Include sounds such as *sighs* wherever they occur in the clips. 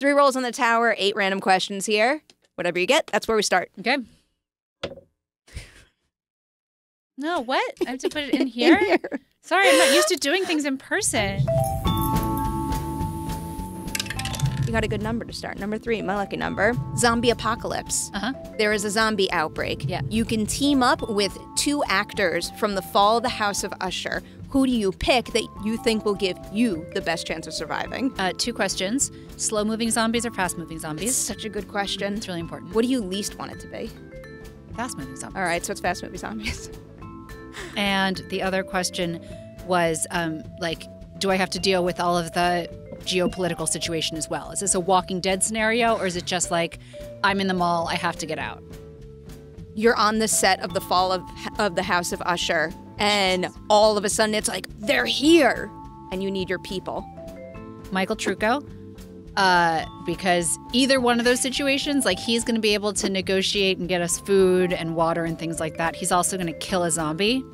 Three rolls on the tower, eight random questions here. Whatever you get, that's where we start. Okay. No, what? I have to put it in *laughs* here? Sorry, I'm not used to doing things in person. You got a good number to start. Number three, my lucky number. Zombie apocalypse. Uh huh. There is a zombie outbreak. Yeah. You can team up with two actors from the fall of the House of Usher. Who do you pick that you think will give you the best chance of surviving? Uh, two questions slow moving zombies or fast moving zombies? such a good question. It's really important. What do you least want it to be? Fast moving zombies. All right, so it's fast moving zombies. *laughs* And the other question was um, like, do I have to deal with all of the geopolitical situation as well? Is this a Walking Dead scenario, or is it just like I'm in the mall, I have to get out? You're on the set of the fall of of the House of Usher, and all of a sudden it's like they're here, and you need your people. Michael Trucco. Uh, because either one of those situations, like he's going to be able to negotiate and get us food and water and things like that. He's also going to kill a zombie,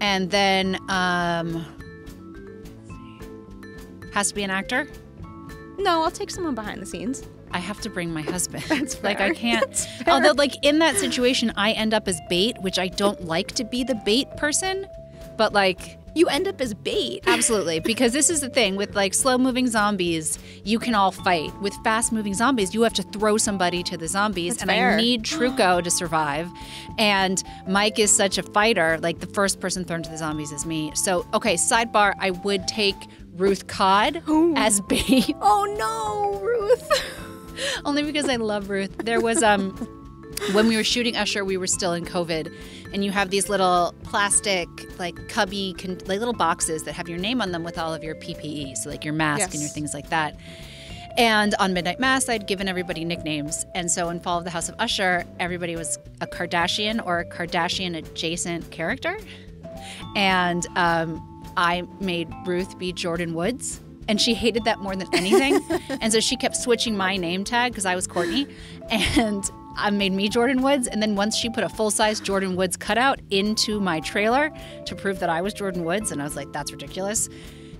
and then um, has to be an actor. No, I'll take someone behind the scenes. I have to bring my husband. *laughs* That's like I can't. Although, like in that situation, I end up as bait, which I don't like to be the bait person. But like, You end up as bait. *laughs* absolutely, because this is the thing with like slow-moving zombies, you can all fight. With fast-moving zombies, you have to throw somebody to the zombies, That's and fair. I need Trucco to survive. And Mike is such a fighter. Like the first person thrown to the zombies is me. So okay, sidebar, I would take Ruth Codd as bait. Oh no, Ruth. *laughs* *laughs* only because I love Ruth. There was um when we were shooting Usher, we were still in COVID, and you have these little plastic like cubby con- like little boxes that have your name on them with all of your PPE, so like your mask and your things like that. And on Midnight Mass, I'd given everybody nicknames. And so in Fall of the House of Usher, everybody was a Kardashian or a Kardashian adjacent character. And um, I made Ruth be Jordyn Woods. And she hated that more than *laughs* anything. and so she kept switching my name tag because I was Courtney. And I made me Jordyn Woods. And then once she put a full size Jordyn Woods cutout into my trailer to prove that I was Jordyn Woods, and I was like, that's ridiculous.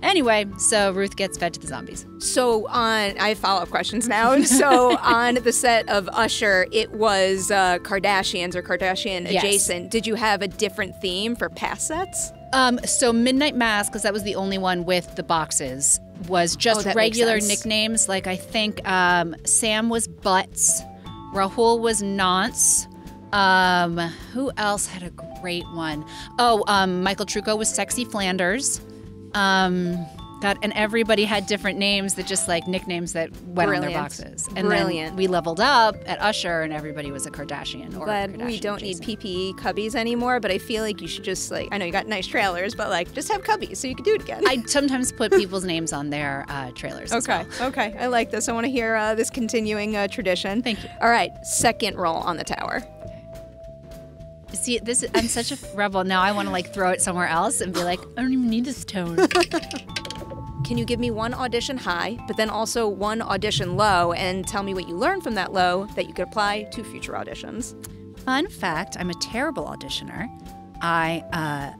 Anyway, so Ruth gets fed to the zombies. So on, I have follow up questions now. So *laughs* on the set of Usher, it was uh, Kardashians or Kardashian Yes. adjacent. Did you have a different theme for past sets? Um, so Midnight Mass, because that was the only one with the boxes, was Oh, just makes regular nicknames. Like I think um, Sam was Butts, Rahul was Nance. Um, who else had a great one? Oh, um, Michael Trucco was Sexy Flanders. And everybody had different names that just like nicknames that went on their boxes. And Brilliant. then we leveled up at Usher, and everybody was a Kardashian or Glad we Kardashian don't need. PPE cubbies anymore, but I feel like you should just like I know you got nice trailers, but like just have cubbies so you can do it again. I sometimes put *laughs* people's names on their uh, trailers. Okay, well. okay. I like this. I want to hear uh, this continuing uh, tradition. Thank you. All right, second roll on the tower. See, this I'm such a *laughs* rebel now. I want to like throw it somewhere else and be like, I don't even need this tone. *laughs* Can you give me one audition high, but then also one audition low, and tell me what you learned from that low that you could apply to future auditions? Fun fact: I'm a terrible auditioner. I uh,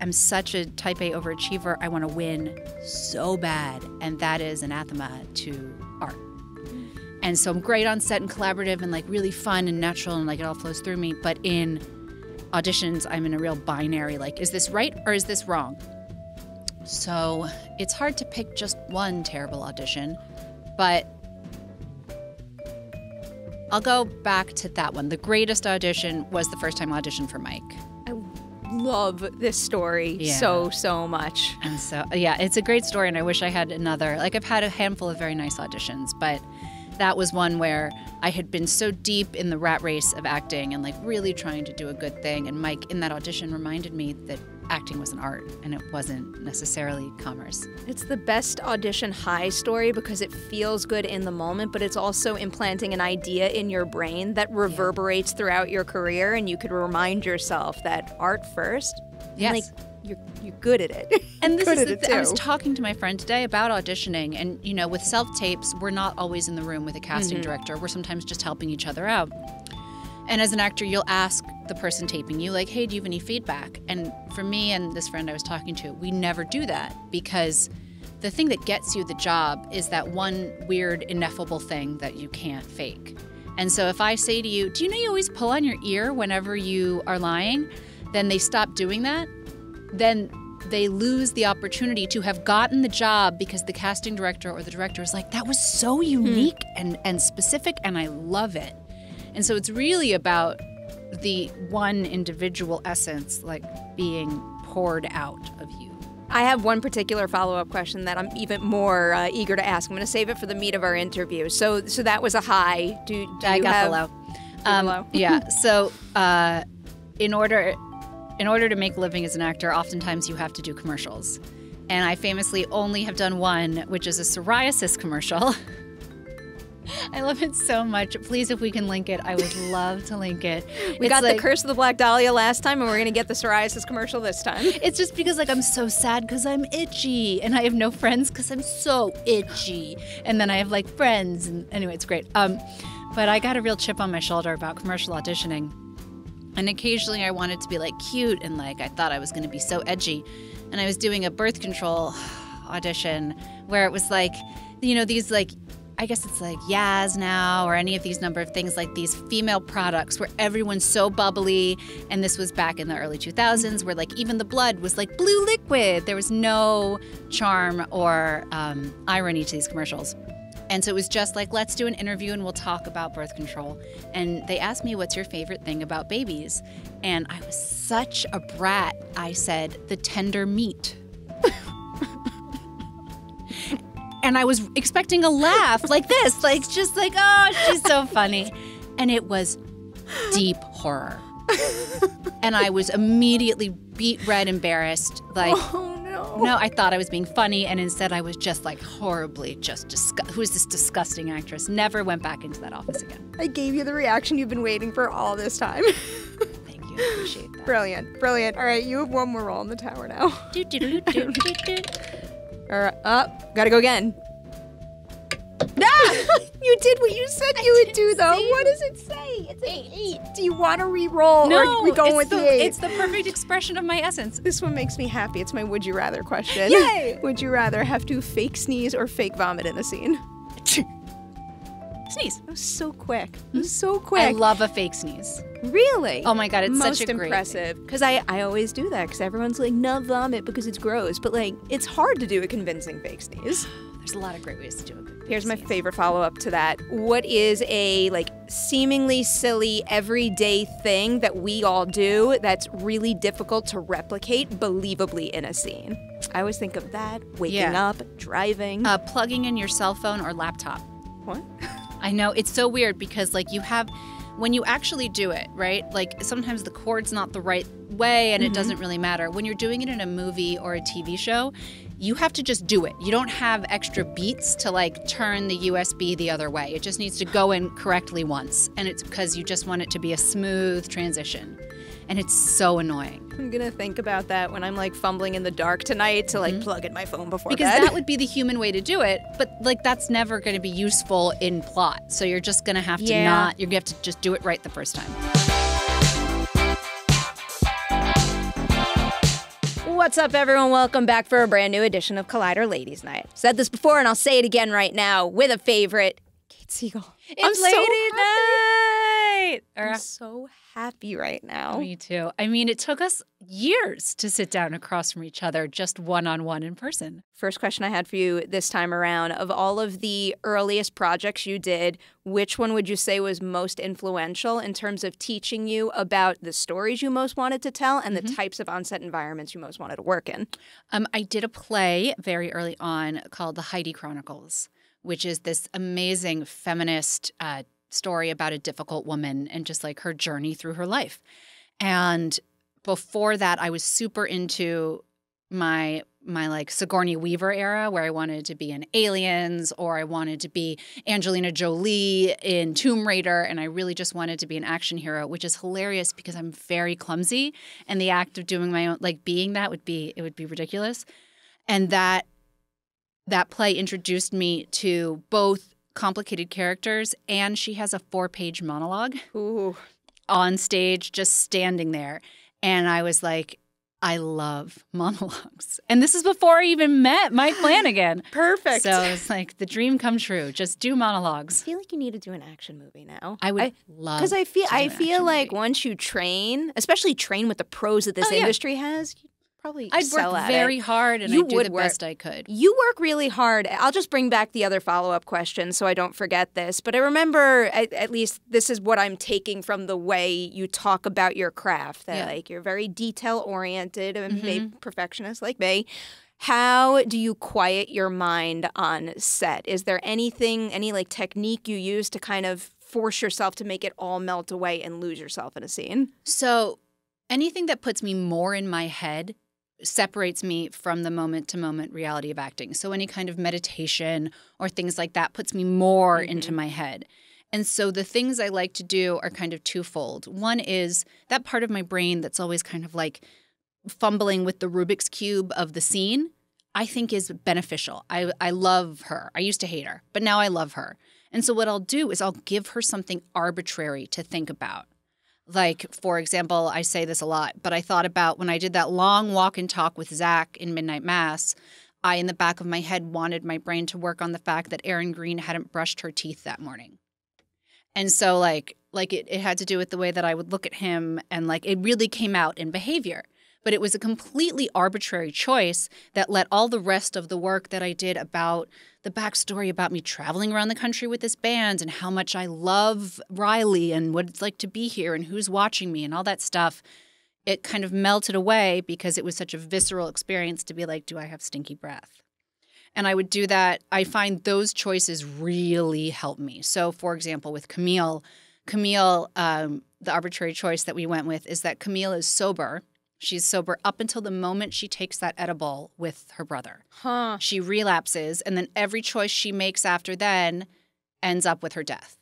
am such a Type A overachiever. I want to win so bad, and that is anathema to art. And so I'm great on set and collaborative and like really fun and natural and like it all flows through me. But in auditions, I'm in a real binary like, is this right or is this wrong? So it's hard to pick just one terrible audition, but I'll go back to that one. The greatest audition was the first time I auditioned for Mike. I love this story Yeah. so, so much. And so, yeah, it's a great story, and I wish I had another. Like, I've had a handful of very nice auditions, but that was one where I had been so deep in the rat race of acting and like really trying to do a good thing. And Mike, in that audition, reminded me that acting was an art and it wasn't necessarily commerce. It's the best audition high story because it feels good in the moment, but it's also implanting an idea in your brain that reverberates throughout your career, and you could remind yourself that art first. Yes. like you're you're good at it. *laughs* And this is the th- I was talking to my friend today about auditioning, and you know, with self tapes, we're not always in the room with a casting mm-hmm. director. We're sometimes just helping each other out. And as an actor, you'll ask the person taping you, like, "Hey, do you have any feedback?" And for me and this friend I was talking to, we never do that because the thing that gets you the job is that one weird, ineffable thing that you can't fake. And so if I say to you, Do you know you always pull on your ear whenever you are lying? Then they stop doing that. Then they lose the opportunity to have gotten the job because the casting director or the director is like, That was so hmm. unique and, and specific, and I love it. And so it's really about the one individual essence like being poured out of you. I have one particular follow-up question that I'm even more uh, eager to ask. I'm going to save it for the meat of our interview. So, so that was a high. Do, do I you got have, the low. Um, low? yeah. *laughs* So, uh, in order in order to make a living as an actor, oftentimes you have to do commercials. And I famously only have done one, which is a psoriasis commercial. *laughs* I love it so much. Please, if we can link it, I would love to link it. We It's got like- the Curse of the Black Dahlia last time, and we're going to get the psoriasis commercial this time. *laughs* It's just because like I'm so sad because I'm itchy and I have no friends because I'm so itchy. And then I have like friends and anyway, it's great. Um, but I got a real chip on my shoulder about commercial auditioning. And occasionally I wanted to be like cute and like I thought I was going to be so edgy. And I was doing a birth control *sighs* audition where it was like, you know, these like I guess it's like Yaz now or any of these number of things like these female products where everyone's so bubbly. And this was back in the early 2000s where like even the blood was like blue liquid. There was no charm or um, irony to these commercials. And so it was just like, let's do an interview and we'll talk about birth control. And they asked me, what's your favorite thing about babies? And I was such a brat. I said, the tender meat. *laughs* and I was expecting a laugh like this, like just like, oh, she's so funny. And it was deep horror. and I was immediately beat red, embarrassed. Like, Oh no. no, I thought I was being funny, and instead I was just like horribly just disgust. Who is this disgusting actress? Never went back into that office again. I gave you the reaction you've been waiting for all this time. *laughs* Thank you, I appreciate that. brilliant, brilliant. All right, you have one more roll in the tower now. Do, do, do, do, do, do. *laughs* Right, up. Gotta go again. Ah! *laughs* you did what you said you would do, though. What does it say? It's an eight. Do you want to re-roll, or are we going with the, the, eight? it's the perfect *laughs* expression of my essence. This one makes me happy. It's my would you rather question. Yay! Would you rather have to fake sneeze or fake vomit in a scene? *laughs* Sneeze. That was so quick. It was so quick. I love a fake sneeze. Really? Oh my god, it's Most such a impressive. Because I, I always do that because everyone's like, no vomit because it's gross. But like, it's hard to do a convincing fake sneeze. *sighs* There's a lot of great ways to do it. Here's my favorite follow up to that. What is a like seemingly silly everyday thing that we all do that's really difficult to replicate believably in a scene? I always think of that waking Yeah. up, driving. Uh, plugging in your cell phone or laptop. what? *laughs* I know it's so weird because like you have when you actually do it, right? Like sometimes the chord's not the right way and it mm-hmm. doesn't really matter. When you're doing it in a movie or a TV show, you have to just do it. You don't have extra beats to like turn the USB the other way. It just needs to go in correctly once. And it's because you just want it to be a smooth transition. And it's so annoying. I'm gonna think about that when I'm like fumbling in the dark tonight to like plug in my phone before Mm-hmm. Because bed. that would be the human way to do it, but like that's never going to be useful in plot. So you're just going to have to Yeah. not, you're to have to just do it right the first time. What's up, everyone? Welcome back for a brand new edition of Collider Ladies Night. Said this before, and I'll say it again right now with a favorite, Kate Siegel. I'm It's so lady happy. night. I'm so happy right now. me too. I mean, it took us years to sit down across from each other, just one on one in person. First question I had for you this time around of all of the earliest projects you did, which one would you say was most influential in terms of teaching you about the stories you most wanted to tell and the types of on-set environments you most wanted to work in? Um, I did a play very early on called The Heidi Chronicles, which is this amazing feminist uh, story about a difficult woman and just like her journey through her life. And before that, I was super into my my like Sigourney Weaver era where I wanted to be in Aliens or I wanted to be Angelina Jolie in Tomb Raider. And I really just wanted to be an action hero which is hilarious because I'm very clumsy. And the act of doing my own like being that would be it would be ridiculous. And that that play introduced me to both complicated characters and she has a four-page monologue Ooh. on stage just standing there and I was like I love *laughs* monologues. And this is before I even met Mike Flanagan. *gasps* Perfect. So it's like the dream come true. Just do monologues. I feel like you need to do an action movie now. I would I- love because I feel I feel like movie. once you train, especially train with the pros that this Oh, yeah. industry has, you probably I'd work very it. hard and You I'd do would the work- best I could. You work really hard. I'll just bring back the other follow up question so I don't forget this. But I remember, at, at least, this is what I'm taking from the way you talk about your craft. That Yeah. like you're very detail oriented and Mhm. maybe perfectionist like me. How do you quiet your mind on set? Is there anything, any like technique you use to kind of force yourself to make it all melt away and lose yourself in a scene? So anything that puts me more in my head separates me from the moment to moment reality of acting. So any kind of meditation or things like that puts me more Mhm. into my head. And so the things I like to do are kind of twofold. One is that part of my brain that's always kind of like fumbling with the Rubik's cube of the scene, I think is beneficial. I I love her. I used to hate her, but now I love her. And so what I'll do is I'll give her something arbitrary to think about. Like, for example, I say this a lot, but I thought about when I did that long walk and talk with Zach in Midnight Mass, I, in the back of my head, wanted my brain to work on the fact that Erin Greene hadn't brushed her teeth that morning. And so, like, like it, it had to do with the way that I would look at him, and like it really came out in behavior. But it was a completely arbitrary choice that let all the rest of the work that I did about the backstory about me traveling around the country with this band and how much I love Riley and what it's like to be here and who's watching me and all that stuff. It kind of melted away because it was such a visceral experience to be like, do I have stinky breath? And I would do that. I find those choices really help me. So, for example, with Camille, Camille, um, the arbitrary choice that we went with is that Camille is sober. She's sober up until the moment she takes that edible with her brother. Huh. she relapses and then every choice she makes after then ends up with her death.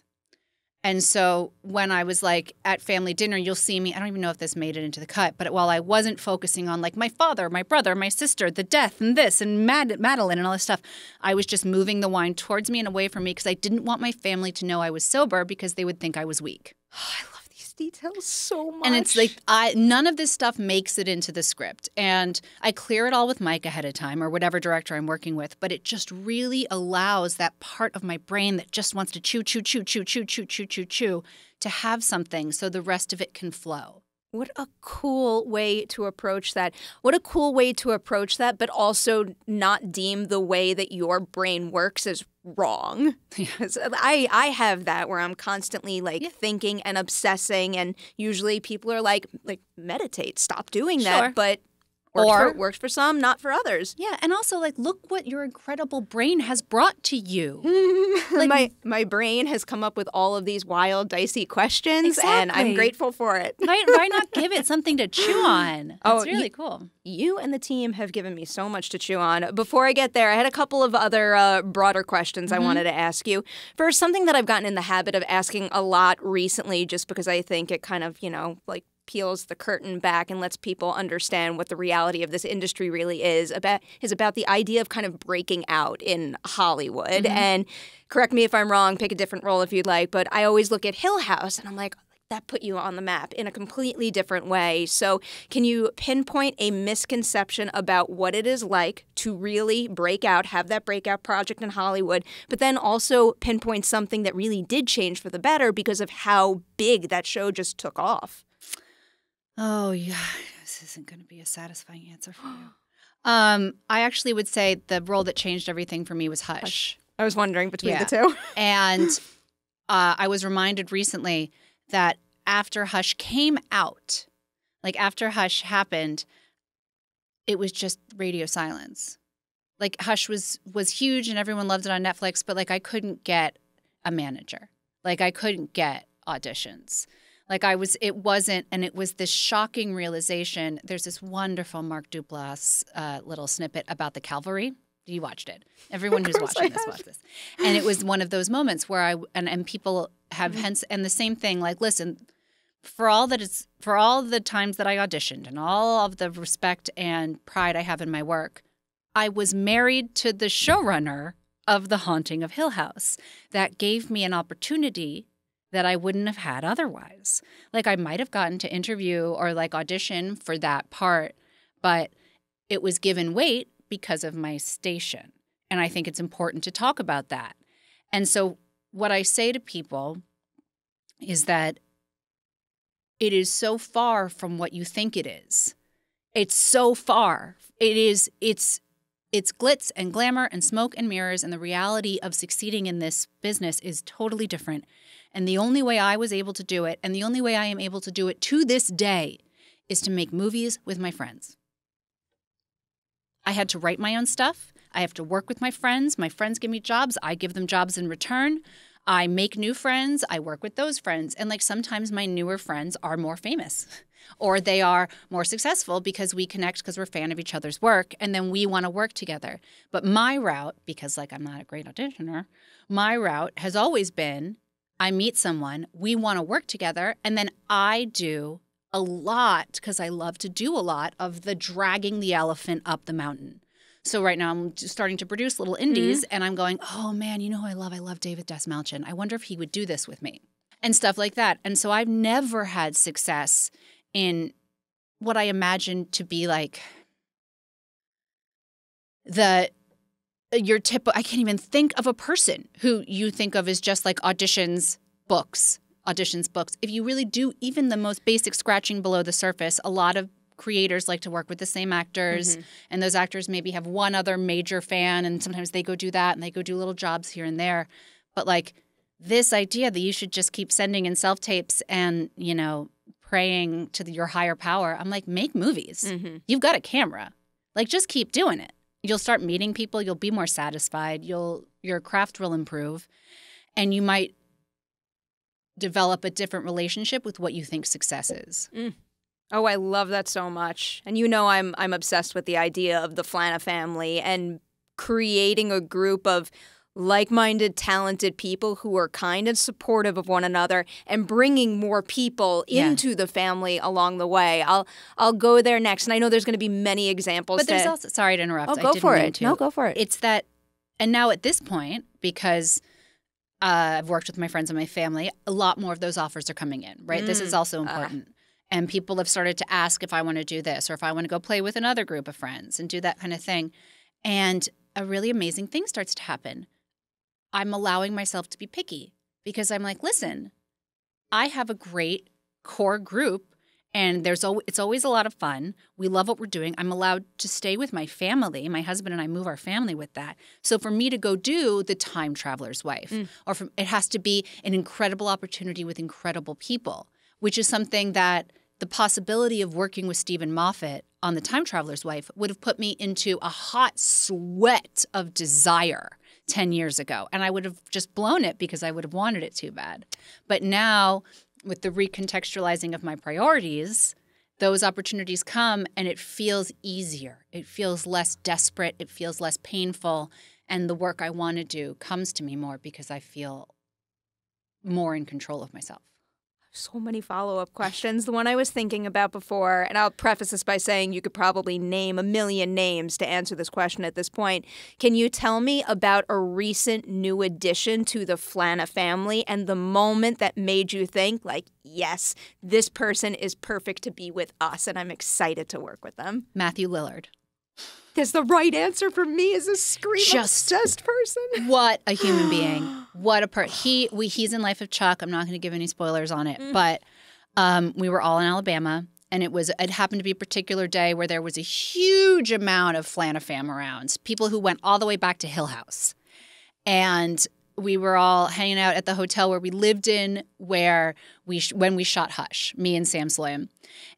And so when i was like at family dinner you'll see me i don't even know if this made it into the cut but while i wasn't focusing on like my father my brother my sister the death and this and Mad- madeline and all this stuff i was just moving the wine towards me and away from me because i didn't want my family to know i was sober because they would think i was weak. *sighs* I love these details so much. and it's like I none of this stuff makes it into the script. And I clear it all with Mike ahead of time or whatever director I'm working with, but it just really allows that part of my brain that just wants to chew, chew, chew, chew, chew, chew, chew, chew, chew to have something so the rest of it can flow. What a cool way to approach that. What a cool way to approach that, but also not deem the way that your brain works as wrong. *laughs* Yeah. Uh, 'Cause I, I have that where I'm constantly like Yeah. thinking and obsessing and usually people are like like meditate, stop doing Sure. that. But works, Or- for, works for some, not for others. Yeah, and also like look what your incredible brain has brought to you. *laughs* Like- my my brain has come up with all of these wild, dicey questions, and I'm grateful for it. Why, why not give it something to chew *laughs* on? Oh, It's y- really cool. You and the team have given me so much to chew on. Before I get there, I had a couple of other uh, broader questions I Mhm. wanted to ask you. First, something that I've gotten in the habit of asking a lot recently, just because I think it kind of, you know, like peels the curtain back and lets people understand what the reality of this industry really is about is about the idea of kind of breaking out in Hollywood Mhm. and correct me if I'm wrong pick a different role if you'd like but I always look at Hill House and I'm like that put you on the map in a completely different way. So, can you pinpoint a misconception about what it is like to really break out, have that breakout project in Hollywood, but then also pinpoint something that really did change for the better because of how big that show just took off? Oh yeah, *laughs* this isn't going to be a satisfying answer for you. Um, I actually would say the role that changed everything for me was Hush, I was wondering between Yeah. the two. *laughs* and uh, I was reminded recently that after Hush came out, like after Hush happened, it was just radio silence. Like Hush was was huge and everyone loved it on Netflix, but like I couldn't get a manager. Like I couldn't get auditions. Like I was, it wasn't, and it was this shocking realization. There's this wonderful Mark Duplass uh, little snippet about the Calvary. You watched it. Everyone who's watching this watched this, and it was one of those moments where I and and people have Mm-hmm. hence and the same thing. Like, listen, for all that it's for all the times that I auditioned and all of the respect and pride I have in my work, I was married to the showrunner of The Haunting of Hill House. That gave me an opportunity that I wouldn't have had otherwise. Like I might have gotten to interview or like audition for that part, but it was given weight because of my station. And I think it's important to talk about that. And so, what I say to people is that it is so far from what you think it is. It's so far. It is, it's, it's glitz and glamour and smoke and mirrors, and the reality of succeeding in this business is totally different. And the only way I was able to do it, and the only way I am able to do it to this day, is to make movies with my friends. I had to write my own stuff. I have to work with my friends. My friends give me jobs. I give them jobs in return. I make new friends. I work with those friends. And like sometimes my newer friends are more famous *laughs* or they are more successful because we connect because we're a fan of each other's work and then we want to work together. But my route, because like I'm not a great auditioner, my route has always been I meet someone, we want to work together, and then I do a lot because I love to do a lot of the dragging the elephant up the mountain. So right now I'm starting to produce little indies mm-hmm. and I'm going, "Oh man, you know who I love? I love David Dastmalchian. I wonder if he would do this with me." And stuff like that. And so I've never had success in what I imagine to be like the your tip I can't even think of a person who you think of as just like auditions books auditions books. If you really do even the most basic scratching below the surface, a lot of creators like to work with the same actors mm-hmm. and those actors maybe have one other major fan and sometimes they go do that and they go do little jobs here and there. But like this idea that you should just keep sending in self tapes and, you know, praying to the, your higher power, I'm like, make movies. Mm-hmm. You've got a camera. Like just keep doing it. You'll start meeting people, you'll be more satisfied, you'll your craft will improve and you might develop a different relationship with what you think success is. Mm. Oh, I love that so much. And you know I'm I'm obsessed with the idea of the Flana family and creating a group of like-minded talented people who are kind and supportive of one another and bringing more people yeah. into the family along the way. I'll I'll go there next. And I know there's going to be many examples. But there's also sorry to interrupt. Oh, go for it. To. No, go for it. It's that and now at this point because uh, I've worked with my friends and my family. A lot more of those offers are coming in, right? Mm. This is mm. also uh. important. Uh. And people have started to ask if I want to do this or if I want to go play with another group of friends and do that kind of thing. And a really amazing thing starts to happen. I'm allowing myself to be picky because I'm like, listen, I have a great core group and there's always, it's always a lot of fun. We love what we're doing. I'm allowed to stay with my family. My husband and I move our family with that. So for me to go do the time traveler's wife, mm. or from, it has to be an incredible opportunity with incredible people, which is something that the possibility of working with Steven Moffat on the time traveler's wife would have put me into a hot sweat of desire 10 years ago. And I would have just blown it because I would have wanted it too bad. But now with the recontextualizing of my priorities, those opportunities come and it feels easier. It feels less desperate. It feels less painful. And the work I want to do comes to me more because I feel more in control of myself so many follow up questions. The one I was thinking about before, and I'll preface this by saying you could probably name a million names to answer this question at this point. Can you tell me about a recent new addition to the Flana family and the moment that made you think, like, yes, this person is perfect to be with us, and I'm excited to work with them? Matthew Lillard. Because the right answer for me is a scream Just obsessed person. *laughs* What a human being! *gasps* What a part. He we he's in Life of Chuck. I'm not going to give any spoilers on it, mm. but um, we were all in Alabama, and it was it happened to be a particular day where there was a huge amount of Flana fam around. People who went all the way back to Hill House, and we were all hanging out at the hotel where we lived in where we when we shot Hush, me and Sam Sloyan.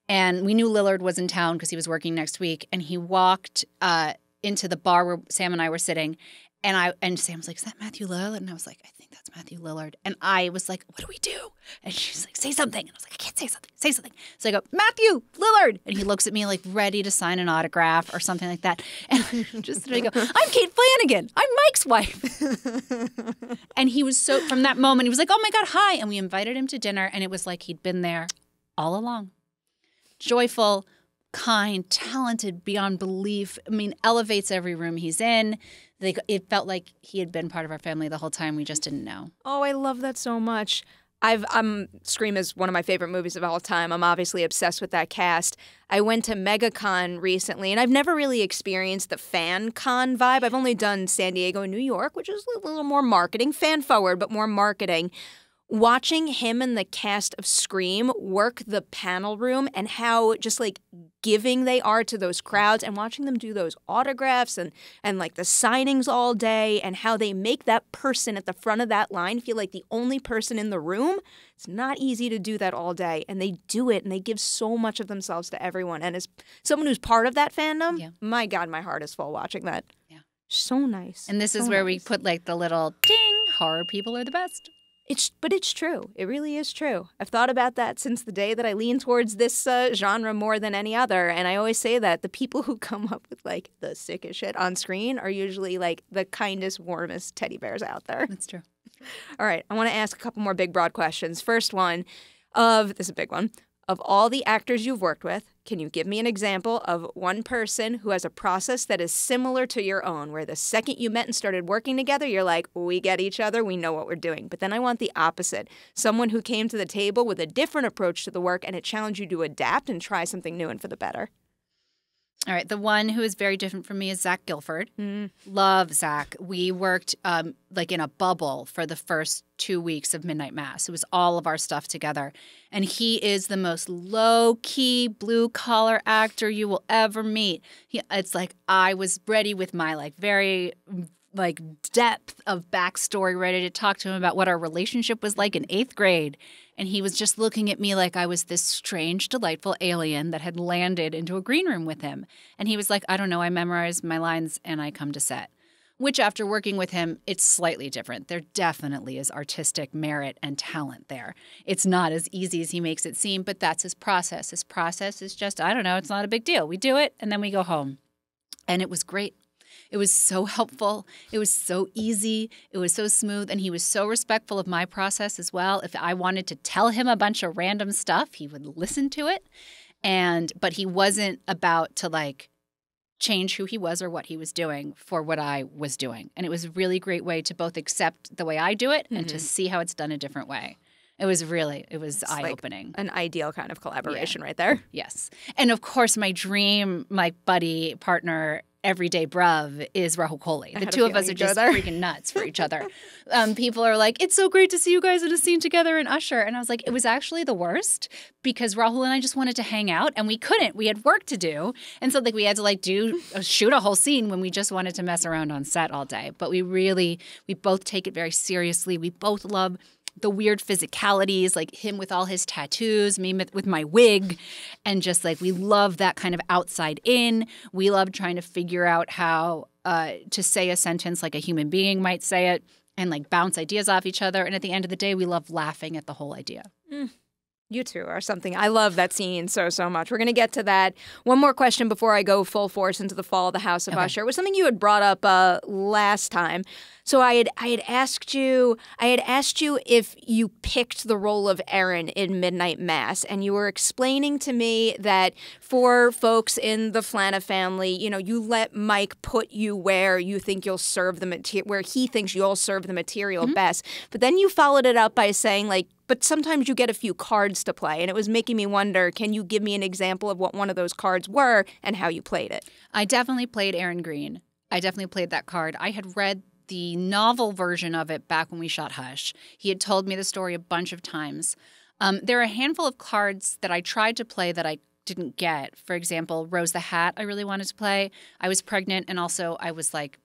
And we knew Lillard was in town because he was working next week. And he walked uh, into the bar where Sam and I were sitting. And I and Sam was like, "Is that Matthew Lillard?" And I was like, "I think that's Matthew Lillard." And I was like, "What do we do?" And she's like, "Say something." And I was like, "I can't say something. Say something." So I go, "Matthew Lillard," and he looks at me like ready to sign an autograph or something like that. *laughs* And just I go, "I'm Kate Flanagan. I'm Mike's wife." *laughs* and he was so from that moment, he was like, "Oh my god, hi!" And we invited him to dinner, and it was like he'd been there all along joyful, kind, talented beyond belief. I mean, elevates every room he's in. It felt like he had been part of our family the whole time. We just didn't know. Oh, I love that so much. I've I'm Scream is one of my favorite movies of all time. I'm obviously obsessed with that cast. I went to MegaCon recently, and I've never really experienced the fan con vibe. I've only done San Diego and New York, which is a little more marketing, fan forward, but more marketing watching him and the cast of Scream work the panel room and how just like giving they are to those crowds and watching them do those autographs and and like the signings all day and how they make that person at the front of that line feel like the only person in the room. It's not easy to do that all day and they do it and they give so much of themselves to everyone and as someone who's part of that fandom, Yeah. my god, my heart is full watching that. Yeah. So nice. And this is So where we put like the little ding horror people are the best. It's but it's true. It really is true. I've thought about that since the day that I lean towards this uh, genre more than any other, and I always say that the people who *laughs* come up with like the sickest shit on screen are usually like the kindest, warmest teddy bears out there. That's true. *laughs* All right, I want to ask a couple more big, broad questions. First one, of this is a big one. Of all the actors you've worked with, can you give me an example of one person who has a process that is similar to your own, where the second you met and started working together, you're like, we get each other, we know what we're doing. But then I want the opposite someone who came to the table with a different approach to the work and it challenged you to adapt and try something new and for the better. All right. The one who is very different from me is Zach Gilford. Mm. Love Zach. We worked um, like in a bubble for the first two weeks of Midnight Mass. It was all of our stuff together. And he is the most low key, blue collar actor you will ever meet. He, it's like I was ready with my like very like depth of backstory, ready to talk to him about what our relationship was like in eighth grade. And he was just looking at me like I was this strange, delightful alien that had landed into a green room with him. And he was like, I don't know, I memorize my lines and I come to set. Which, after working with him, it's slightly different. There definitely is artistic merit and talent there. It's not as easy as he makes it seem, but that's his process. His process is just, I don't know, it's not a big deal. We do it and then we go home. And it was great. It was so helpful. It was so easy. It was so smooth. And he was so respectful of my process as well. If I wanted to tell him a bunch of random stuff, he would listen to it. And, but he wasn't about to like change who he was or what he was doing for what I was doing. And it was a really great way to both accept the way I do it and to Mhm. see how it's done a different way. It was really, it was It's eye opening. An ideal kind of collaboration right there. Yes. And of course, my dream, my buddy, partner, everyday bruv is Rahul Kohli. The two of us are just freaking nuts for each other. *laughs* Um, people are like, it's so great to see you guys in a scene together in Usher. And I was like, it was actually the worst because Rahul and I just wanted to hang out and we couldn't. We had work to do. And so like we had to like do uh, shoot a whole scene when we just wanted to mess around on set all day. But we really, we both take it very seriously. We both love the weird physicalities, like him with all his tattoos, me with my wig, and just like we love that kind of outside in. We love trying to figure out how uh, to say a sentence like a human being might say it, and like bounce ideas off each other. And at the end of the day, we love laughing at the whole idea. You two are something. I love that scene so, so much. We're going to get to that. One more question before I go full force into the fall of the House of Okay. Usher. It was something you had brought up uh, last time. So I had I had asked you I had asked you if you picked the role of Erin in Midnight Mass, and you were explaining to me that for folks in the Flana family, you know, you let Mike put you where you think you'll serve the material, where he thinks you'll serve the material mm-hmm. best. But then you followed it up by saying like, but sometimes you get a few cards to play, and it was making me wonder. Can you give me an example of what one of those cards were and how you played it? I definitely played Erin Greene. I definitely played that card. I had read the novel version of it back when we shot Hush. He had told me the story a bunch of times. Um, there are a handful of cards that I tried to play that I didn't get. For example, Rose the Hat, I really wanted to play. I was pregnant, and also I was like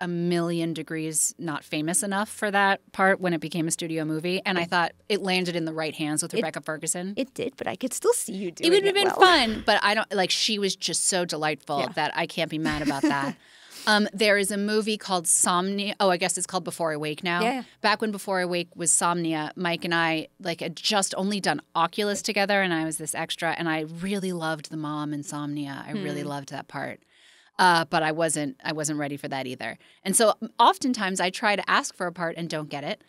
a million degrees not famous enough for that part when it became a studio movie. And I thought it landed in the right hands with It- Rebecca Ferguson. It did, but I could still see you doing it It would have been well. fun, but I don't like. She was just so delightful Yeah. that I can't be mad about that. *laughs* um, there is a movie called Somnia. Oh, I guess it's called Before I Wake now. Yeah. Back when Before I Wake was Somnia, Mike and I like had just only done Oculus together, and I was this extra, and I really loved the mom in Somnia. I really Hmm. loved that part. Uh, but I wasn't. I wasn't ready for that either. And so, oftentimes, I try to ask for a part and don't get it.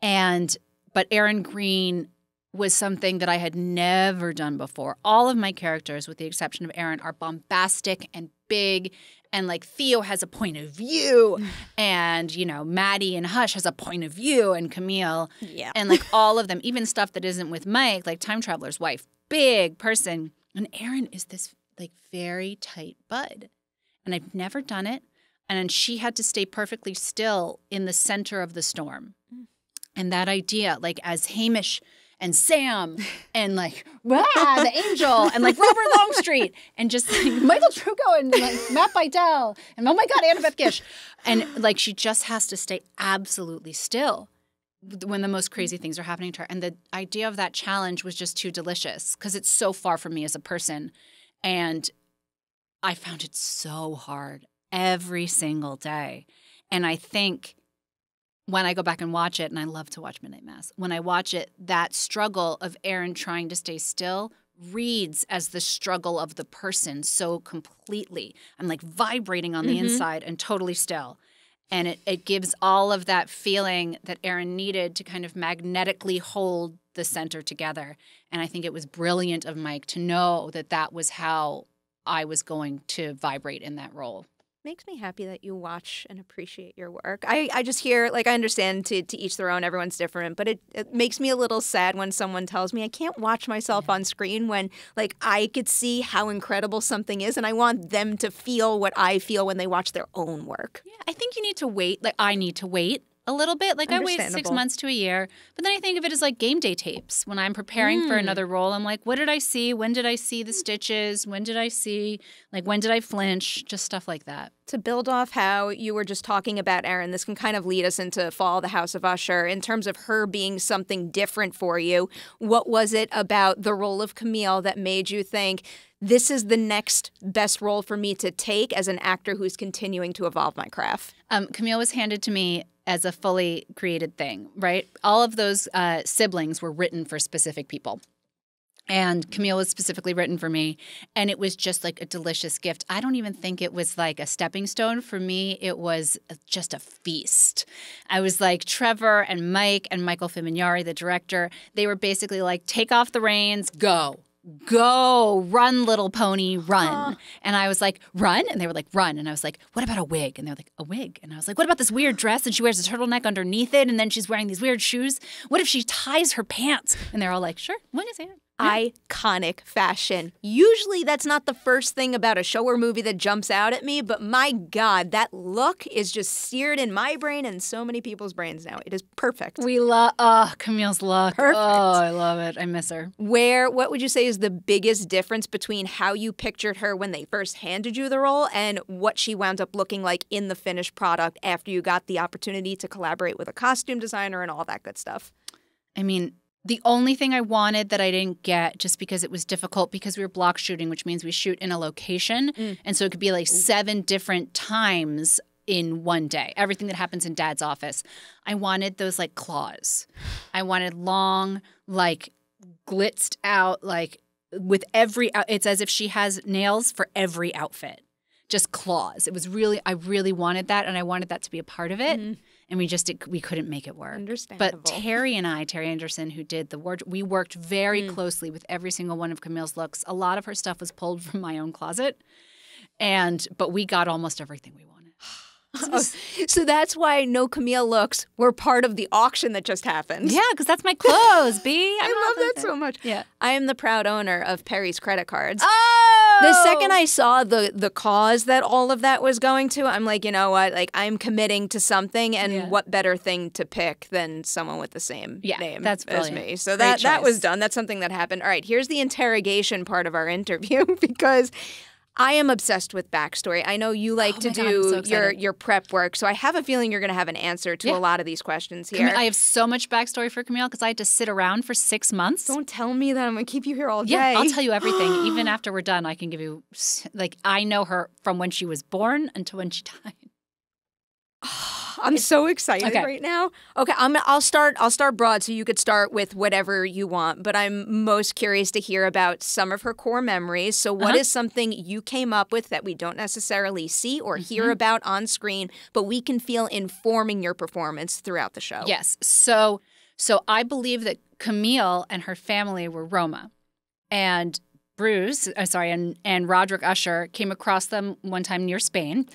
And but Erin Greene was something that I had never done before. All of my characters, with the exception of Erin, are bombastic and big and like Theo has a point of view, *sighs* and you know Maddie and Hush has a point of view, and Camille, Yeah. and like all of *laughs* them, even stuff that isn't with Mike, like Time Traveler's wife, big person, and Erin is this like very tight bud, and I've never done it, and she had to stay perfectly still in the center of the storm, mm. and that idea, like as Hamish and Sam and like the angel and like Robert Longstreet and just like Michael Trucco and like Matt Biedel and oh my god Annabeth Gish. And like she just has to stay absolutely still when the most crazy things are happening to her. And the idea of that challenge was just too delicious because it's so far from me as a person. And I found it so hard every single day. And I think when I go back and watch it, and I love to watch Midnight Mass, when I watch it, that struggle of Erin trying to stay still reads as the struggle of the person so completely. I'm like vibrating on the Mhm. inside and totally still. And it, it gives all of that feeling that Erin needed to kind of magnetically hold the center together. And I think it was brilliant of Mike to know that that was how I was going to vibrate in that role. Makes me happy that you watch and appreciate your work. I, I just hear, like, I understand to, to each their own, everyone's different, but it, it makes me a little sad when someone tells me I can't watch myself on screen when, like, I could see how incredible something is and I want them to feel what I feel when they watch their own work. Yeah, I think you need to wait. Like I need to wait a little bit. Like I wait six months to a year. But then I think of it as like game day tapes. When I'm preparing for Mm. another role, I'm like, what did I see? When did I see the stitches? When did I see like when did I flinch? Just stuff like that. To build off how you were just talking about Erin, this can kind of lead us into Fall, the House of Usher. In terms of her being something different for you, what was it about the role of Camille that made you think this is the next best role for me to take as an actor who's continuing to evolve my craft? Um, Camille was handed to me as a fully created thing, right? All of those uh, siblings were written for specific people. And Camille was specifically written for me. And it was just like a delicious gift. I don't even think it was like a stepping stone. For me, it was just a feast. I was like, Trevor and Mike and Michael Fimognari, the director, they were basically like, take off the reins, go. Go, run, little pony, run. And I was like, run? And they were like, run. And I was like, what about a wig? And they were like, a wig. And I was like, what about this weird dress? And she wears a turtleneck underneath it. And then she's wearing these weird shoes. What if she ties her pants? And they're all like, sure, what is it? Iconic fashion. Usually that's not the first thing about a show or movie that jumps out at me, but my God, that look is just seared in my brain and so many people's brains now. It is perfect. We love, oh, Camille's look. Perfect. Oh, I love it. I miss her. Where, what would you say is the biggest difference between how you pictured her when they first handed you the role and what she wound up looking like in the finished product after you got the opportunity to collaborate with a costume designer and all that good stuff? I mean, the only thing I wanted that I didn't get just because it was difficult because we were block shooting, which means we shoot in a location. Mm. And so it could be like seven different times in one day, everything that happens in dad's office. I wanted those like claws. I wanted long, like glitzed out, like with every, it's as if she has nails for every outfit, just claws. It was really, I really wanted that. And I wanted that to be a part of it. And we just, we couldn't make it work. Understandable. But Terry and I, Terry Anderson, who did the wardrobe, we worked very Mm. closely with every single one of Camille's looks. A lot of her stuff was pulled *laughs* from my own closet, and but we got almost everything we wanted. *sighs* *laughs* Oh, so that's why no Camille looks were part of the auction that just happened. Yeah, because that's my clothes, B. *laughs* I love that so much. Yeah. I am the proud owner of Perry's credit cards. Oh, The second I saw the the cause that all of that was going to, I'm like, you know what? Like I'm committing to something and Yeah. what better thing to pick than someone with the same Yeah, name that's as me. So that that was done. That's something that happened. All right, here's the interrogation part of our interview *laughs* because I am obsessed with backstory. I know you like Oh to my God, do so your your prep work, so I have a feeling you're going to have an answer to Yeah. a lot of these questions here. I have so much backstory for Camille because I had to sit around for six months. Don't tell me that I'm going to keep you here all day. yeah, I'll tell you everything. Even *gasps* after we're done, I can give you like I know her from when she was born until when she *laughs* died. *sighs* I'm so excited Okay. right now. Okay, I'm I'll start I'll start broad so you could start with whatever you want, but I'm most curious to hear about some of her core memories. So what is Uh-huh. something you came up with that we don't necessarily see or Mm-hmm. hear about on screen, but we can feel informing your performance throughout the show? Yes. So so I believe that Camille and her family were Roma. And Bruce, uh, sorry, and, and Roderick Usher came across them one time near Spain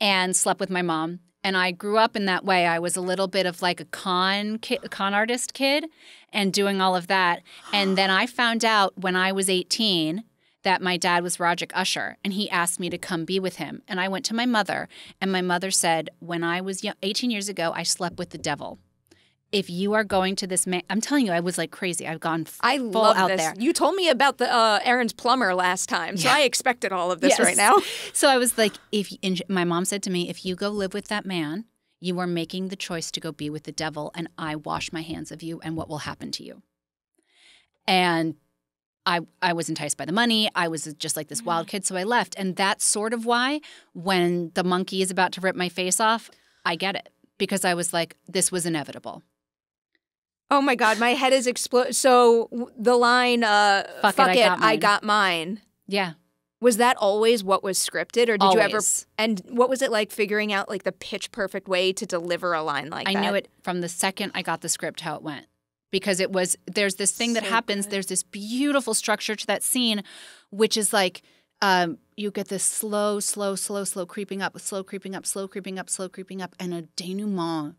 and slept with my mom. And I grew up in that way. I was a little bit of like a con ki- con artist kid and doing all of that. And then I found out when I was 18 that my dad was Roderick Usher and he asked me to come be with him. And I went to my mother and my mother said, "When I was young, 18 years ago, I slept with the devil." If you are going to this man, I'm telling you, I was like crazy. I've gone I full love out this. there. You told me about the uh, Erin's plumber last time, so Yeah. I expected all of this Yes. right now. *laughs* So I was like, if my mom said to me, if you go live with that man, you are making the choice to go be with the devil, and I wash my hands of you, and what will happen to you? And I I was enticed by the money. I was just like this wild kid, so I left. And that's sort of why when the monkey is about to rip my face off, I get it because I was like, this was inevitable. Oh my god, my head is exploding. So the line, uh, Fuck "Fuck, it, I it, got I mine." got mine." Yeah, Was that always what was scripted, or did you ever? And what was it like figuring out like the pitch perfect way to deliver a line like I that? I knew it from the second I got the script how it went because it was there's this thing that So happens good. there's this beautiful structure to that scene which is like um, you get this slow slow slow slow creeping up slow creeping up slow creeping up slow creeping up and a denouement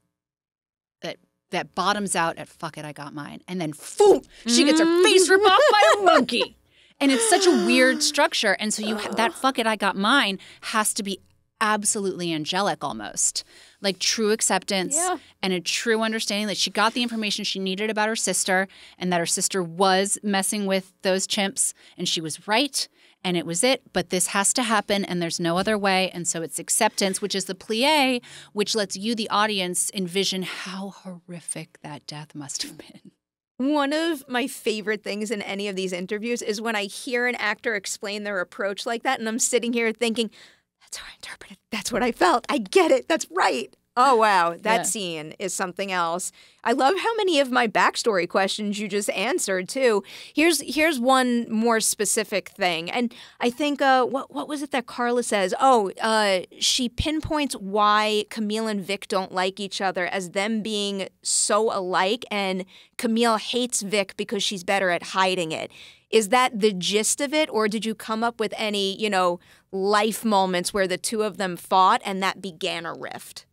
that bottoms out at fuck it I got mine. And then boom she gets her face ripped off by a monkey. And it's such a weird structure. And so you ha- that fuck it I got mine has to be absolutely angelic almost. Like true acceptance Yeah. and a true understanding that she got the information she needed about her sister and that her sister was messing with those chimps and she was right and it was it but this has to happen and there's no other way and so it's acceptance which is the plie which lets you the audience envision how horrific that death must have been One of my favorite things in any of these interviews is when I hear an actor explain their approach like that, and I'm sitting here thinking, "That's how I interpret it. That's what I felt. I get it. That's right." Oh wow, that Yeah. scene is something else. I love how many of my backstory questions you just answered too. Here's here's one more specific thing, and I think uh, what what was it that Carla says? Oh, uh, she pinpoints why Camille and Vic don't like each other as them being so alike, and Camille hates Vic because she's better at hiding it. Is that the gist of it, or did you come up with any you know life moments where the two of them fought and that began a rift?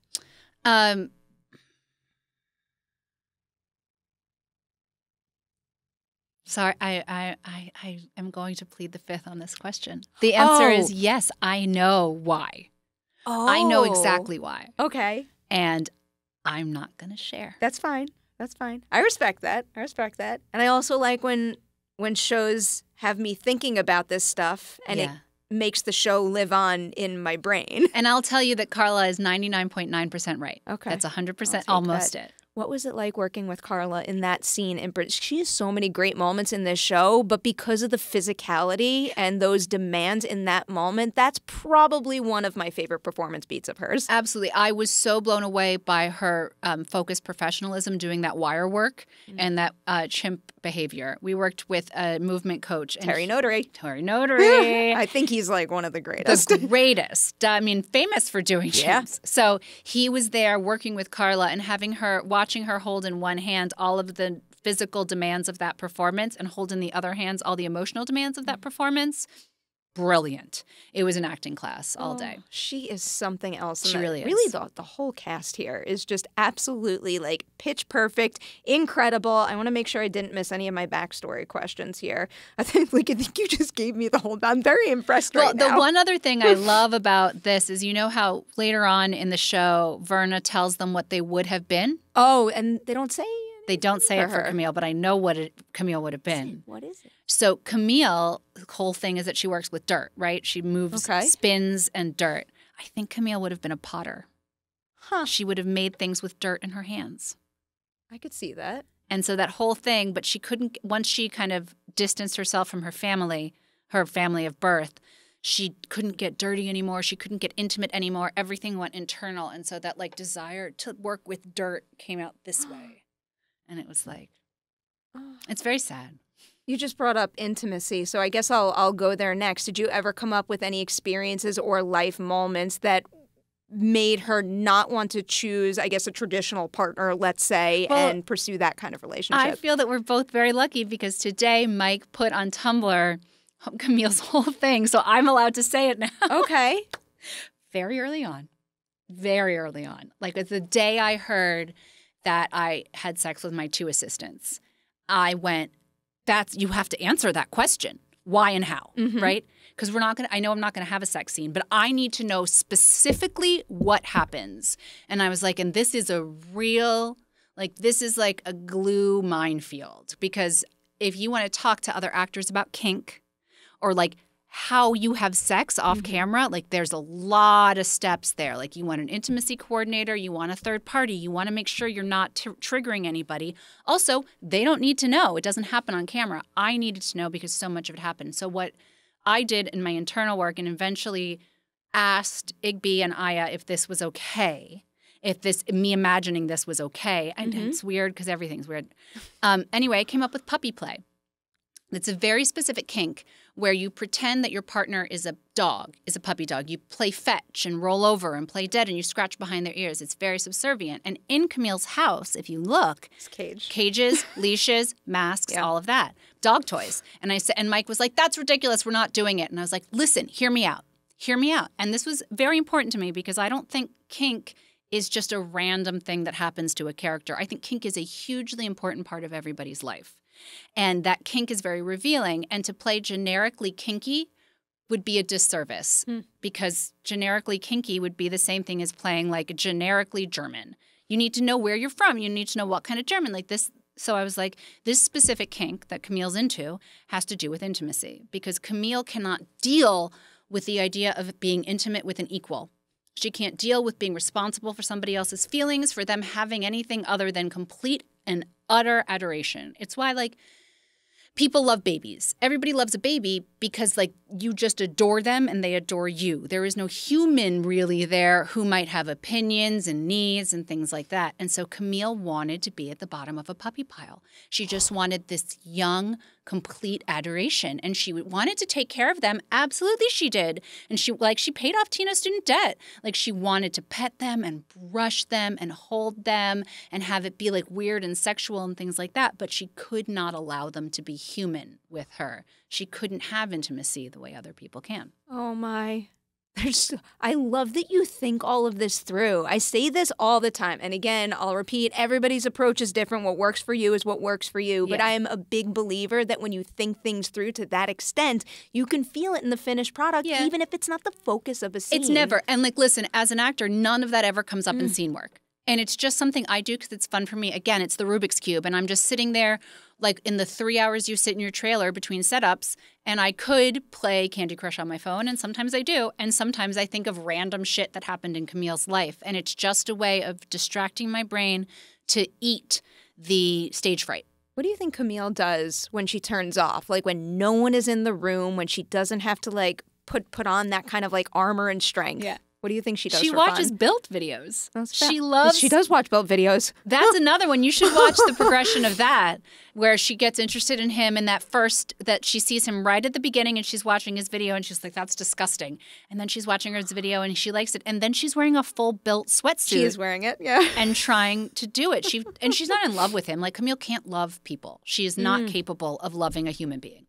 Um Sorry, I, I, I, I am going to plead the fifth on this question. The answer is Oh. yes, I know why. Oh, I know exactly why. Okay. And I'm not going to share. That's fine. That's fine. I respect that. I respect that. And I also like when when shows have me thinking about this stuff and yeah. it makes the show live on in my brain. And I'll tell you that Carla is 99.9% right. Okay. That's 100% take almost that. it. What was it like working with Carla in that scene? In Brit- she has so many great moments in this show, but because of the physicality and those demands in that moment, that's probably one of my favorite performance beats of hers. Absolutely. I was so blown away by her um, focused professionalism doing that wire work Mm-hmm. and that uh, chimp behavior. We worked with a movement coach. And Terry Notary. Terry Notary. *laughs* I think he's like one of the greatest. the greatest. I mean, famous for doing Yeah. chimps. So he was there working with Carla and having her, watching her hold in one hand all of the physical demands of that performance and hold in the other hands all the emotional demands of that performance. Brilliant. It was an acting class all day. Oh, She is something else. She really is. Really, the, the whole cast here is just absolutely like pitch perfect, incredible. I want to make sure I didn't miss any of my backstory questions here. *laughs* I think, like, I think you just gave me the whole. I'm very impressed Well, right the now. one other thing I *laughs* love about this is you know how later on in the show, Verna tells them what they would have been. oh, and they don't say. They don't say it For for her. Camille, but I know what it, Camille would have been. What is it? So Camille, the whole thing is that she works with dirt, right? She moves Okay. spins and dirt. I think Camille would have been a potter. Huh? She would have made things with dirt in her hands. I could see that. And so that whole thing, but she couldn't, once she kind of distanced herself from her family, her family of birth, she couldn't get dirty anymore. She couldn't get intimate anymore. Everything went internal. And so that like desire to work with dirt came out this *gasps* way. And it was like, ah. it's very sad. You just brought up intimacy, so I guess I'll I'll go there next. Did you ever come up with any experiences or life moments that made her not want to choose, I guess, a traditional partner, let's say, Well, and pursue that kind of relationship? I feel that we're both very lucky because today Mike put on Tumblr *laughs* Camille's whole thing, so I'm allowed to say it now. Okay. *laughs* Very early on, very early on, like the day I heard that I had sex with my two assistants, I went, "That's you have to answer that question, why and how, Mhm. right?" Because we're not gonna. I know I'm not gonna have a sex scene, but I need to know specifically what happens. And I was like, and this is a real, like, this is like a glue minefield because if you want to talk to other actors about kink or like how you have sex off camera, like there's a lot of steps there. Like you want an intimacy coordinator, you want a third party, you want to make sure you're not t- triggering anybody. Also, they don't need to know. It doesn't happen on camera. I needed to know because so much of it happened. So what I did in my internal work and eventually asked Igby and Aya if this was okay. If this me imagining this was okay, and Mhm. it's weird because everything's weird. Um, anyway, I came up with puppy play. It's a very specific kink where you pretend that your partner is a dog, is a puppy dog. You play fetch and roll over and play dead and you scratch behind their ears. It's very subservient. And in Camille's house, if you look, It's cage. cages, *laughs* leashes, masks, Yeah. all of that. Dog toys. And I said and Mike was like, "That's ridiculous. We're not doing it." And I was like, "Listen, hear me out. Hear me out." And this was very important to me because I don't think kink is just a random thing that happens to a character. I think kink is a hugely important part of everybody's life. And that kink is very revealing and to play generically kinky would be a disservice Hmm. because generically kinky would be the same thing as playing like generically German. You need to know where you're from. You need to know what kind of German. Like this. So I was like, this specific kink that Camille's into has to do with intimacy because Camille cannot deal with the idea of being intimate with an equal. She can't deal with being responsible for somebody else's feelings, for them having anything other than complete and utter adoration. It's why, like, people love babies. Everybody loves a baby because, like, you just adore them and they adore you. There is no human really there who might have opinions and needs and things like that. And so Camille wanted to be at the bottom of a puppy pile. She just wanted this young, complete adoration and she wanted to take care of them. Absolutely, she did. And she, like, she paid off Tina's student debt. Like, she wanted to pet them and brush them and hold them and have it be like weird and sexual and things like that. But she could not allow them to be human with her. She couldn't have intimacy the way other people can. Oh my. There's I love that you think all of this through. I say this all the time. And again, I'll repeat, everybody's approach is different. What works for you is what works for you. But I am a big believer that when you think things through to that extent, you can feel it in the finished product, Yeah. even if it's not the focus of a scene. It's never. And like, listen, as an actor, none of that ever comes up in mm. scene work. And it's just something I do because it's fun for me. Again, it's the Rubik's Cube. And I'm just sitting there, like in the three hours you sit in your trailer between setups. And I could play Candy Crush on my phone. And sometimes I do. And sometimes I think of random shit that happened in Camille's life. And it's just a way of distracting my brain to eat the stage fright. What do you think Camille does when she turns off? Like when no one is in the room, when she doesn't have to like put put on that kind of like armor and strength. Yeah. What do you think she does? She watches fun? Bill-T videos. That's She loves She does watch Bill-T videos. *laughs* That's another one. You should *laughs* watch the progression of that, where she gets interested in him and that first that she sees him right at the beginning and she's watching his video and she's like, that's disgusting. And then she's watching his video and she likes it. And then she's wearing a full Bill-T sweatsuit She is wearing it. Yeah. *laughs* and trying to do it. She and she's not in love with him. Like Camille can't love people. She is not Mm. capable of loving a human being.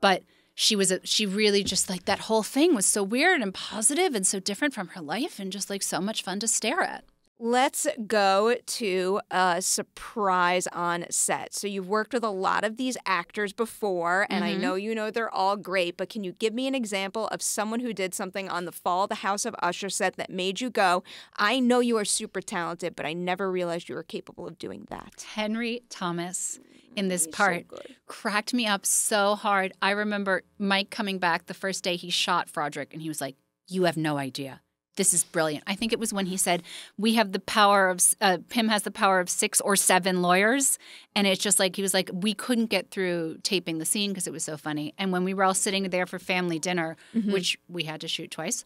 But she was a, she really just like that whole thing was so weird and positive and so different from her life and just like so much fun to stare at. Let's go to a surprise on set. So you've worked with a lot of these actors before, and I Mhm. know you know they're all great, but can you give me an example of someone who did something on the Fall the House of Usher set that made you go, I know you are super talented, but I never realized you were capable of doing that? Henry Thomas in this He's part good. cracked me up so hard. I remember Mike coming back the first day he shot Froderick, and he was like, "You have no idea. This is brilliant." I think it was when he said, "We have the power of uh, Pym has the power of six or seven lawyers," and it's just like he was like, "We couldn't get through taping the scene because it was so funny." And when we were all sitting there for family dinner, Mhm. which we had to shoot twice,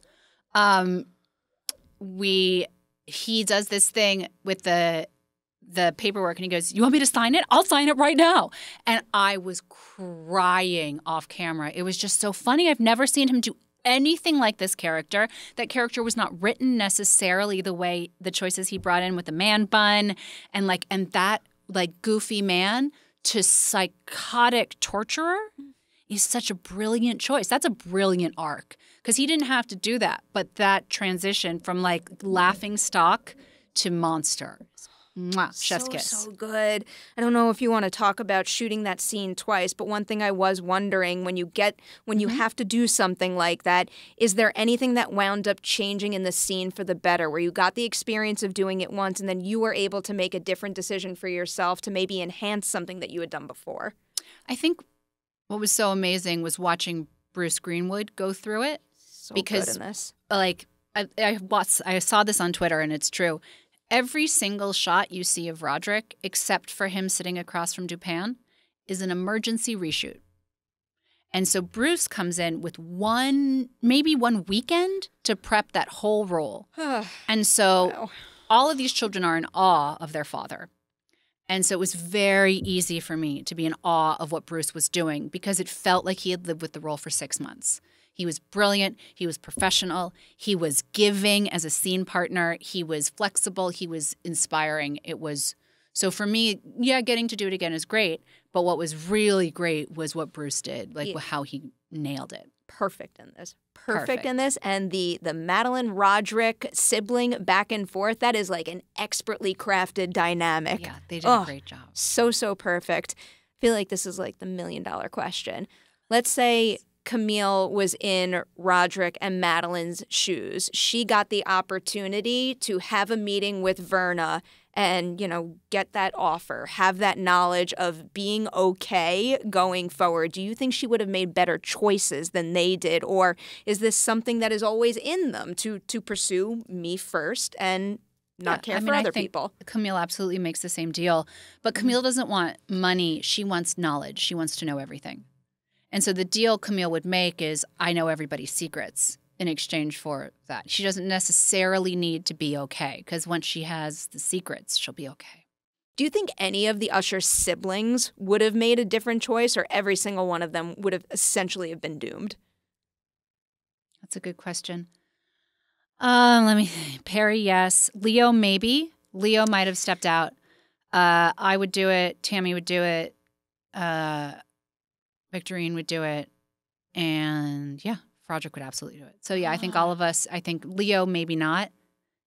um, we he does this thing with the the paperwork and he goes, You want me to sign it? I'll sign it right now. And I was crying off camera. It was just so funny. I've never seen him do anything like this character. That character was not written necessarily the way the choices he brought in with the man bun and like and that like goofy man to psychotic torturer is such a brilliant choice. That's a brilliant arc because he didn't have to do that. But that transition from like laughing stock to monster. Mwah, chef's so, kiss. So good. I don't know if you want to talk about shooting that scene twice, but one thing I was wondering when you get when you Mhm. have to do something like that, is there anything that wound up changing in the scene for the better, where you got the experience of doing it once and then you were able to make a different decision for yourself to maybe enhance something that you had done before? I think what was so amazing was watching Bruce Greenwood go through it. So Because- good in this. Like I, I, watched, I saw this on Twitter, and it's true. Every single shot you see of Roderick, except for him sitting across from Dupin, is an emergency reshoot. And so Bruce comes in with one, maybe one weekend to prep that whole role. *sighs* And so Wow. all of these children are in awe of their father. And so it was very easy for me to be in awe of what Bruce was doing because it felt like he had lived with the role for six months. He was brilliant. He was professional. He was giving as a scene partner. He was flexible. He was inspiring. It was so for me, yeah, getting to do it again is great. But what was really great was what Bruce did, like Yeah. how he nailed it. perfect in this. Perfect, Perfect. in this. And the the Madeline Roderick sibling back and forth, that is like an expertly crafted dynamic. Yeah, they did Ugh. a great job. So, so perfect. I feel like this is like the million dollar question. Let's say Camille was in Roderick and Madeline's shoes. She got the opportunity to have a meeting with Verna and, you know, get that offer, have that knowledge of being okay going forward. Do you think she would have made better choices than they did? Or is this something that is always in them to to pursue me first and not Yeah, care I for mean, I other think people? Camille absolutely makes the same deal. But mm-hmm. Camille doesn't want money. She wants knowledge. She wants to know everything. And so the deal Camille would make is I know everybody's secrets in exchange for that. She doesn't necessarily need to be okay because once she has the secrets, she'll be okay. Do you think any of the Usher siblings would have made a different choice, or every single one of them would have essentially have been doomed? That's a good question. Um, let me. Perry, yes. Leo, maybe. Leo might have stepped out. Uh, I would do it. Tammy would do it. Uh, Victorine would do it. And yeah, Froderick would absolutely do it. So yeah, I think ah. all of us, I think Leo, maybe not.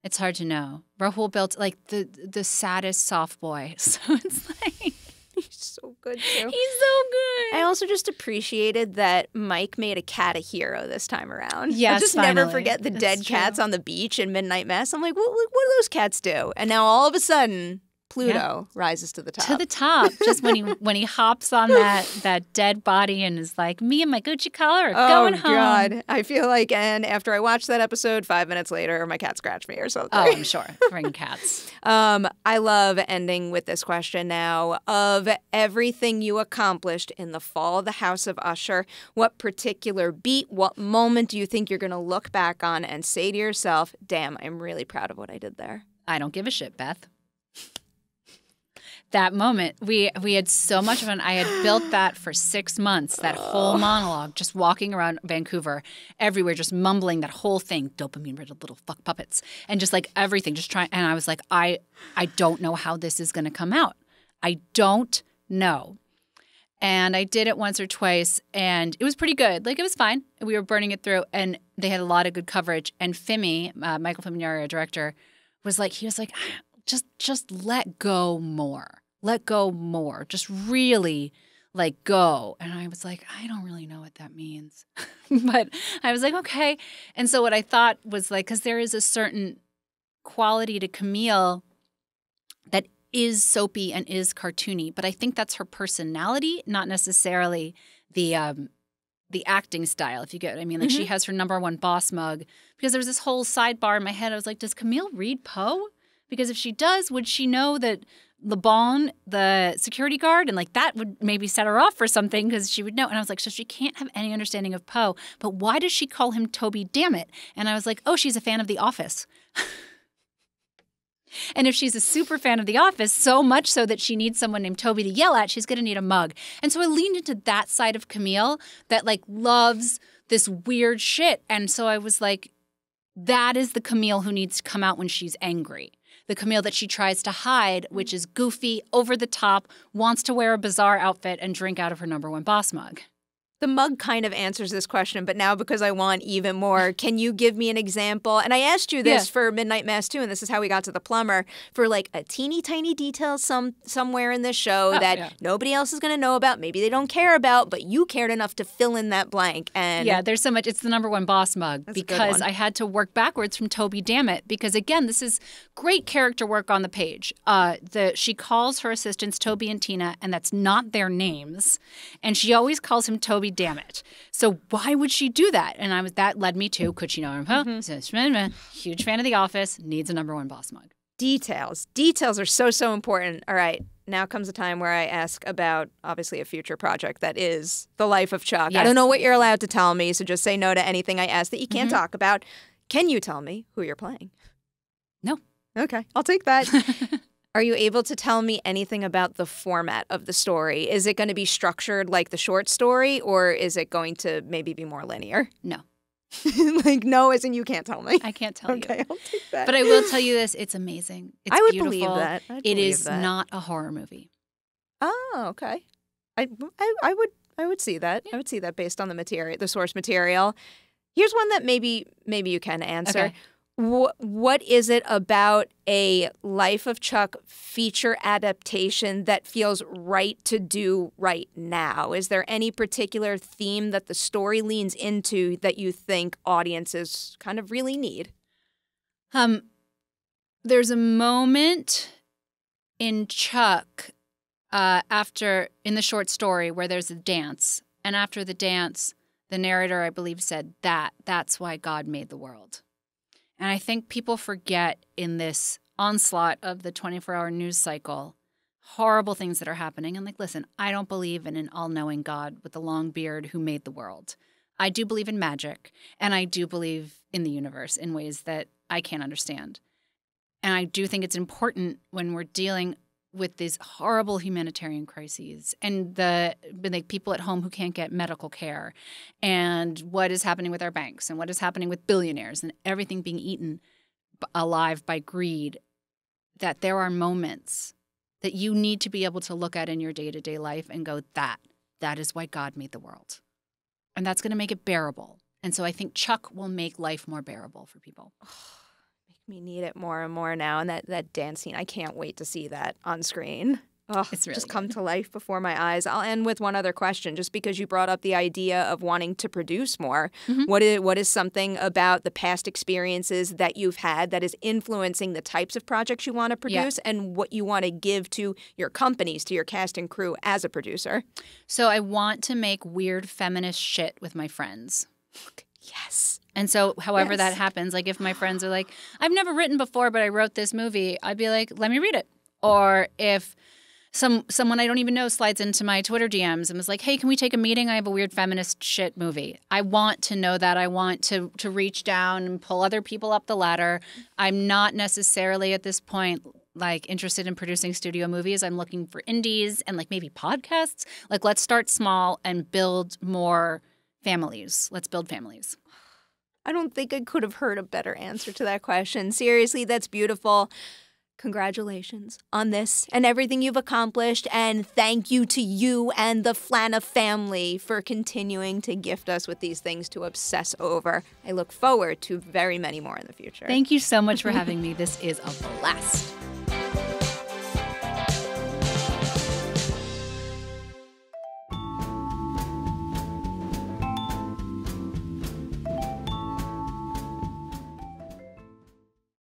It's hard to know. Rahul built like the the saddest soft boy. *laughs* So it's like *laughs* He's so good he's so good. I also just appreciated that Mike made a cat a hero this time around. I Yes, just never forget the That's dead true. cats on the beach in Midnight Mass. I'm like, what, what, what do those cats do? And now all of a sudden, Pluto rises to the top. to the top. Just when he *laughs* when he hops on that that dead body and is like, "Me and my Gucci collar are Oh going home." Oh God! I feel like, and after I watched that episode, five minutes later, my cat scratched me or something. Oh, I'm *laughs* sure. Bring cats. Um, I love ending with this question now. Of everything you accomplished in the fall of the House of Usher, what particular beat, what moment do you think you're going to look back on and say to yourself, damn, I'm really proud of what I did there? I don't give a shit, Beth. That moment, we we had so much fun. I had built that for six months. That whole monologue, just walking around Vancouver, everywhere, just mumbling that whole thing. Dopamine riddled little fuck puppets, and just like everything, just trying. And I was like, I I don't know how this is going to come out. I don't know. And I did it once or twice, and it was pretty good. Like it was fine. We were burning it through, and they had a lot of good coverage. And Fimi, uh, Michael Fimognari, our director, was like, he was like, "Ah, just just let go more, let go more, just really like go. And I was like, I don't really know what that means, *laughs* but I was like, okay. And so what I thought was like, because there is a certain quality to Camille that is soapy and is cartoony, but I think that's her personality, not necessarily the um, the acting style. If you get what I mean, like she has her number one boss mug because there was this whole sidebar in my head. I was like, does Camille read Poe? Because if she does, would she know that Le Bon, the security guard, and like that would maybe set her off for something because she would know. And I was like, so she can't have any understanding of Poe, but why does she call him Toby? Damn it! And I was like, oh, she's a fan of The Office. *laughs* And if she's a super fan of The Office, so much so that she needs someone named Toby to yell at, she's going to need a mug. And so I leaned into that side of Camille that like loves this weird shit. And so I was like, that is the Camille who needs to come out when she's angry. The Camille that she tries to hide, which is goofy, over the top, wants to wear a bizarre outfit and drink out of her number one boss mug. The mug kind of answers this question, but now because I want even more, can you give me an example? And I asked you this Yeah. for Midnight Mass too, and this is how we got to the plumber for like a teeny tiny detail some somewhere in this show Oh, that yeah. nobody else is going to know about, maybe they don't care about, but you cared enough to fill in that blank. And Yeah, there's so much. It's the number one boss mug That's because. I had to work backwards from Toby Dammit because again, this is great character work on the page. Uh, the she calls her assistants Toby and Tina, and that's not their names, and she always calls him Toby Dammit. So why would she do that? And I was that led me to could she know him? Huh? Mm-hmm. *laughs* Huge fan of The Office. Needs a number one boss mug. details. Details are so so important. All right. Now comes a time where I ask about obviously a future project that is the life of Chuck. I don't know what you're allowed to tell me, so just say no to anything I ask that you can't Mhm. talk about. Can you tell me who you're playing? No. Okay, I'll take that. *laughs* Are you able to tell me anything about the format of the story? Is it going to be structured like the short story or is it going to maybe be more linear? *laughs* No, like no as in you can't tell me. I can't tell you. Okay, I'll take that. But I will tell you this: it's amazing. *laughs* It's I would beautiful. believe that. I'd It believe is that. not a horror movie. Oh, okay. I, I, I would I would see that. I would see that based on the material, the source material. Here's one that maybe maybe you can answer. Okay. Wh- what is it about a Life of Chuck feature adaptation that feels right to do right now? Is there any particular theme that the story leans into that you think audiences kind of really need? Um, there's a moment in Chuck uh, after in the short story where there's a dance, and after the dance, the narrator, I believe, said that that's why God made the world. And I think people forget in this onslaught of the 24 hour news cycle horrible things that are happening. And like, listen, I don't believe in an all knowing God with a long beard who made the world. I do believe in magic, and I do believe in the universe in ways that I can't understand. And I do think it's important when we're dealing with these horrible humanitarian crises and the people at home who can't get medical care and what is happening with our banks and what is happening with billionaires and everything being eaten alive by greed that there are moments that you need to be able to look at in your day-to-day life and go that that is why God made the world. And that's going to make it bearable. And so I think Chuck will make life more bearable for people. Me need it more and more now. And that, that dance scene, I can't wait to see that on screen. Ugh, It's really just come good. to life before my eyes. I'll end with one other question, just because you brought up the idea of wanting to produce more. Mhm. What is what is something about the past experiences that you've had that is influencing the types of projects you want to Yeah. produce and what you want to give to your companies, to your cast and crew as a producer? So I want to make weird feminist shit with my friends. Yes. And so, however Yes. that happens, like if my friends are like, I've never written before, but I wrote this movie, I'd be like, let me read it. Or if some someone I don't even know slides into my Twitter DMs and was like, hey, can we take a meeting? I have a weird feminist shit movie. I want to know that. I want to to reach down and pull other people up the ladder. I'm not necessarily at this point like interested in producing studio movies. I'm looking for indies and like maybe podcasts. Like let's start small and build more families. Let's build families. I don't think I could have heard a better answer to that question. Seriously, that's beautiful. Congratulations on this and everything you've accomplished. And thank you to you and the Flana family for continuing to gift us with these things to obsess over. I look forward to very many more in the future. Thank you so much for *laughs* having me. This is a blast.